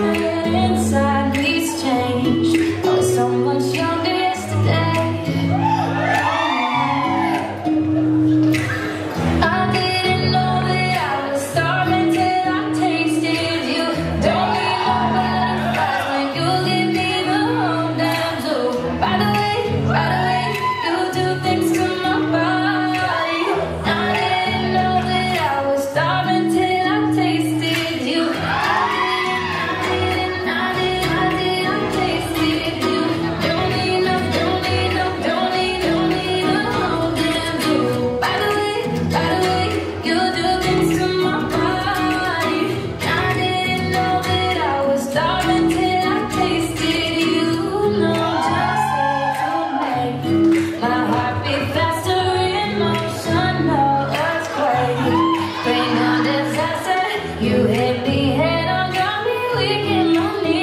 Thank you. You hit me head on, got me weak and lonely.